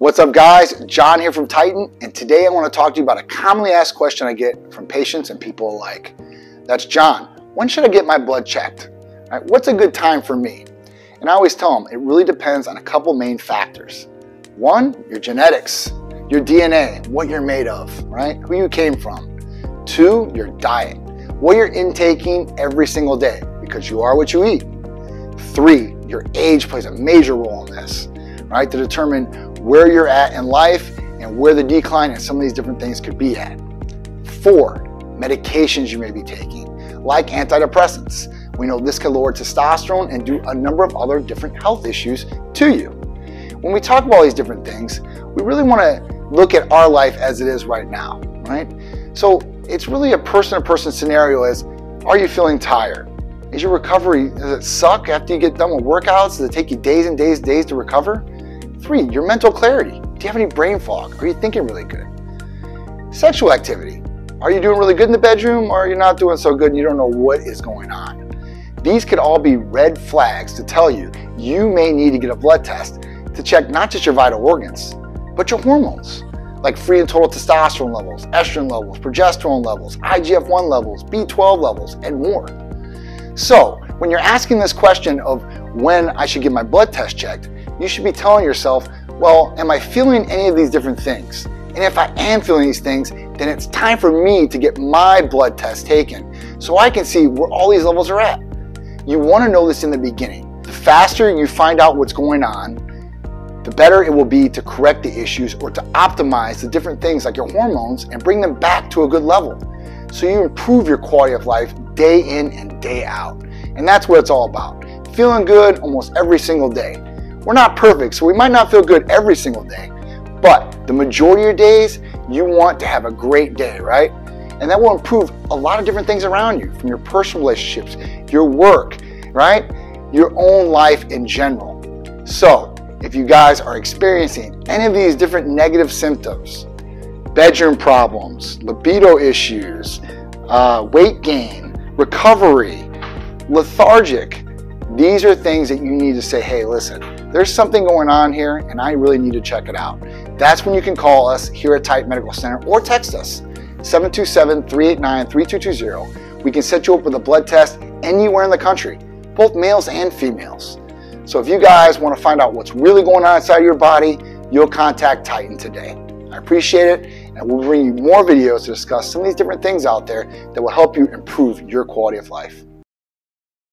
What's up guys? John here from Titan and today I want to talk to you about a commonly asked question I get from patients and people alike. That's John, when should I get my blood checked? Right, what's a good time for me? And I always tell them it really depends on a couple main factors. One, your genetics, your DNA, what you're made of, right? Who you came from. Two, your diet, what you're intaking every single day because you are what you eat. Three, your age plays a major role in this, right? To determine where you're at in life and where the decline and some of these different things could be at. Four, medications you may be taking, like antidepressants. We know this can lower testosterone and do a number of other different health issues to you. When we talk about these different things, we really want to look at our life as it is right now, right? So it's really a person-to-person scenario is are you feeling tired? Is your recovery, does it suck after you get done with workouts? Does it take you days and days, days to recover? Three, your mental clarity. Do you have any brain fog? Are you thinking really good? Sexual activity. Are you doing really good in the bedroom or are you not doing so good and you don't know what is going on? These could all be red flags to tell you you may need to get a blood test to check not just your vital organs, but your hormones, like free and total testosterone levels, estrogen levels, progesterone levels, IGF-1 levels, B12 levels, and more. So when you're asking this question of when I should get my blood test checked, you should be telling yourself, well, am I feeling any of these different things? And if I am feeling these things, then it's time for me to get my blood test taken so I can see where all these levels are at. You want to know this in the beginning. The faster you find out what's going on, the better it will be to correct the issues or to optimize the different things like your hormones and bring them back to a good level. So you improve your quality of life day in and day out. And that's what it's all about. Feeling good almost every single day. We're not perfect, so we might not feel good every single day. But the majority of your days, you want to have a great day, right? And that will improve a lot of different things around you, from your personal relationships, your work, right? Your own life in general. So, if you guys are experiencing any of these different negative symptoms, bedroom problems, libido issues, uh, weight gain, recovery, lethargic, these are things that you need to say, hey, listen, there's something going on here and I really need to check it out. That's when you can call us here at Titan Medical Center or text us 727-389-3220. We can set you up with a blood test anywhere in the country, both males and females. So if you guys want to find out what's really going on inside your body, you'll contact Titan today. I appreciate it, and we'll bring you more videos to discuss some of these different things out there that will help you improve your quality of life.